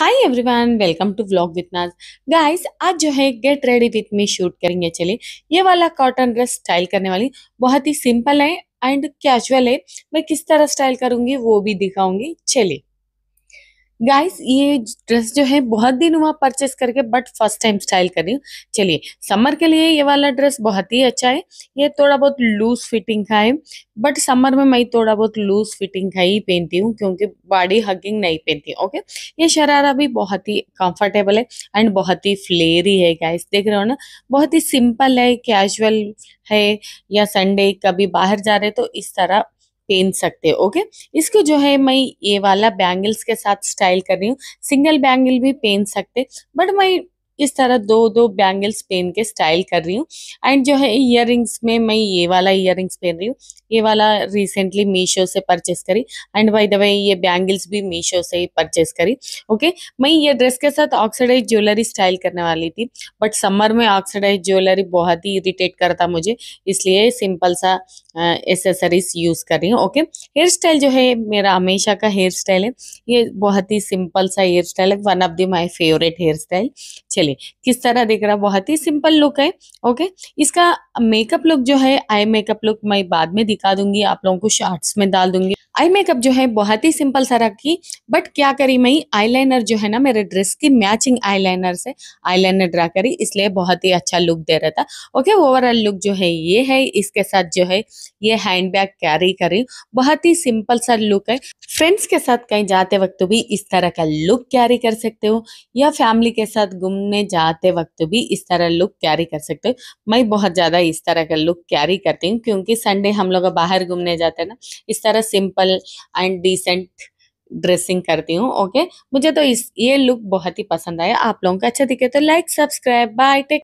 Hi everyone welcome to vlog with Naaz guys आज जो है get ready with me shoot करेंगे, चलिए। ये वाला कॉटन ड्रेस स्टाइल करने वाली, बहुत ही सिंपल है एंड कैजुअल है। मैं किस तरह स्टाइल करूँगी, वो भी दिखाऊँगी। चलिए। गाइस ये ड्रेस जो है, बहुत दिन हुआ परचेस करके बट फ़र्स्ट टाइम स्टाइल कर रही हूँ। चलिए समर के लिए ये वाला ड्रेस बहुत ही अच्छा है। ये थोड़ा बहुत लूज फिटिंग का है बट समर में मैं थोड़ा बहुत लूज फिटिंग का ही पहनती हूँ, क्योंकि बॉडी हगिंग नहीं पहनती ओके ये शरारा भी बहुत ही कंफर्टेबल है एंड बहुत ही फ्लेरी है गाइस देख रहे हो ना? बहुत ही सिंपल है कैजुअल है, या संडे कभी बाहर जा रहे तो इस तरह पहन सकते हो ओके इसको जो है मैं ये वाला बैंगल्स के साथ स्टाइल कर रही हूँ। सिंगल बैंगल भी पहन सकते बट मैं इस तरह दो दो बैंगल्स पहन के स्टाइल कर रही हूँ। एंड जो है इयर में मैं ये वाला इयर पहन रही हूँ। ये वाला रिसेंटली मीशो से परचेस करी। एंड बाय द वे ये बैंगल्स भी मीशो से ही परचेस करी। ओके मैं ये ड्रेस के साथ ऑक्सीडाइज ज्वेलरी स्टाइल करने वाली थी। बट समर में ऑक्सीडाइज ज्वेलरी बहुत ही इरिटेट करता मुझे। इसलिए सिंपल सा एसेसरीज यूज़ कर रही हूँ। ओके हेयर स्टाइल जो है मेरा हमेशा का हेयर स्टाइल है। ये बहुत ही सिंपल सा हेयर स्टाइल है। One of the my favourite hair style चलिए, किस तरह देख रहा? बहुत ही सिंपल लुक है ओके इसका मेकअप लुक जो है आई मेकअप लुक मैं बाद में दिखा दूँगी, आप लोगों को शार्ट्स में डाल दूँगी। आई मेकअप जो है बहुत ही सिंपल सा रखी बट क्या करी मैं आईलाइनर जो है ना, मेरे ड्रेस की मैचिंग आईलाइनर से आईलाइनर ड्रा करी, इसलिए बहुत ही अच्छा लुक दे रहा था। ओके ओवरऑल लुक जो है ये है, इसके साथ जो है ये हैंड बैग कैरी। करी बहुत ही सिंपल सा लुक है। फ्रेंड्स के साथ कहीं जाते वक्त भी इस तरह का लुक कैरी कर सकते हो, या फैमिली के साथ घूमने जाते वक्त भी इस तरह लुक कैरी कर सकते हो। मैं बहुत ज़्यादा इस तरह का लुक कैरी करती हूँ, क्योंकि संडे हम लोग बाहर घूमने जाते हैं ना, इस तरह सिंपल एंड डिसेंट ड्रेसिंग करती हूँ ओके मुझे तो इस, ये लुक बहुत ही पसंद आया। आप लोगों को अच्छा दिखे तो लाइक सब्सक्राइब बाय टेक